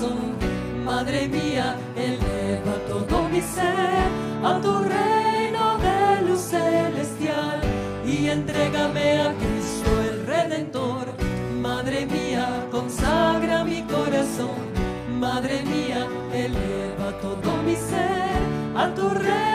Madre mía, eleva todo mi ser a tu reino de luz celestial y entrégame a Cristo el Redentor. Madre mía, consagra mi corazón. Madre mía, eleva todo mi ser a tu reino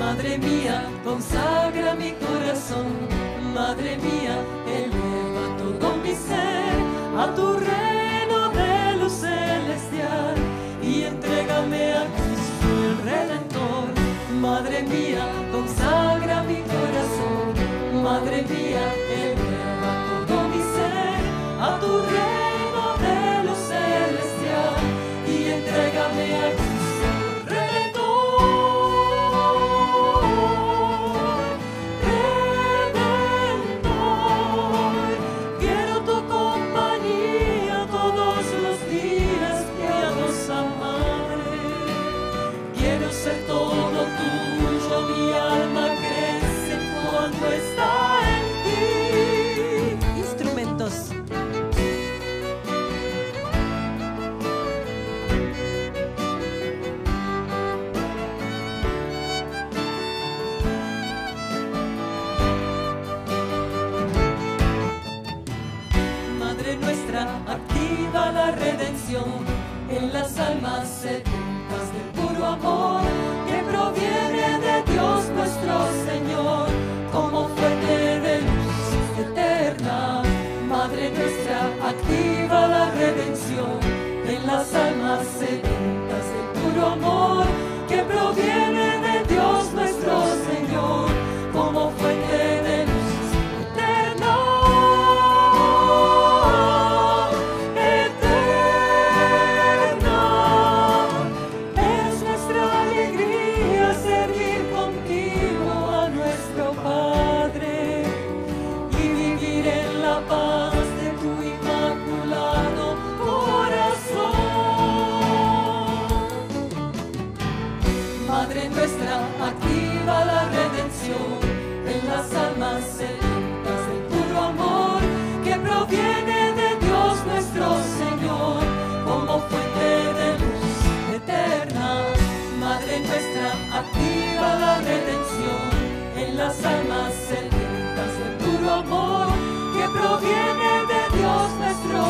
Madre mía, consagra mi corazón. Madre mía, eleva todo mi ser a tu reino de luz celestial y entrégame a Cristo el Redentor. Madre mía, consagra mi corazón. Madre mía, ser todo tuyo, mi alma crece cuando está en ti. Instrumentos. Madre nuestra, activa la redención en las almas sedientas en las almas sedientas Madre nuestra, activa la redención en las almas sedientas del puro amor que proviene de Dios nuestro Señor, como fuente de luz eterna. Madre nuestra, activa la redención en las almas sedientas del puro amor que proviene de Dios nuestro